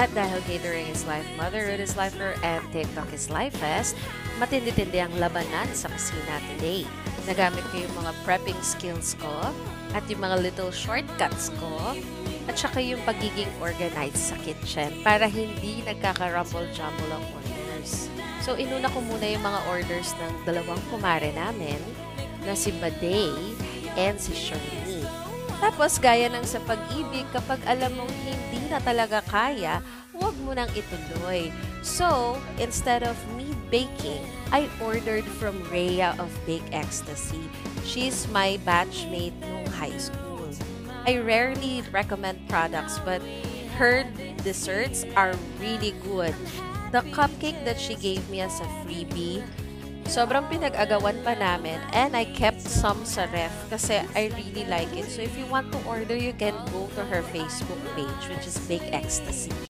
At dahil catering is life, motherhood is lifer, and TikTok is lifest, matindi-tindi ang labanan sa kusina today. Nagamit ko yung mga prepping skills ko, at yung mga little shortcuts ko, at saka yung pagiging organized sa kitchen para hindi nagkaka-rumble-jumble ang orders. So, inuna ko muna yung mga orders ng dalawang kumare namin na si Baday and si Shirley. Tapos, gaya ng sa pag-ibig, kapag alam mong hindi na talaga kaya, huwag mo nang ituloy. So, instead of me baking, I ordered from Rhea of Bake Ecstasy. She's my batchmate nung high school. I rarely recommend products, but her desserts are really good. The cupcake that she gave me as a freebie, sobrang pinag-agawan pa namin and I kept some sa ref kasi I really like it. So if you want to order, you can go to her Facebook page which is Bake Ecstasy.